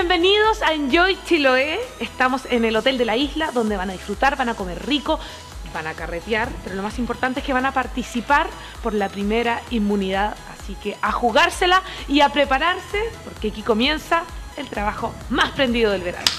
Bienvenidos a Enjoy Chiloé. Estamos en el Hotel de la Isla donde van a disfrutar, van a comer rico, van a carretear, pero lo más importante es que van a participar por la primera inmunidad. Así que a jugársela y a prepararse porque aquí comienza el trabajo más prendido del verano.